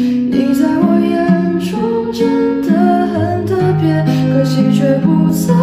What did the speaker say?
你在我眼中真的很特别，可惜却不曾。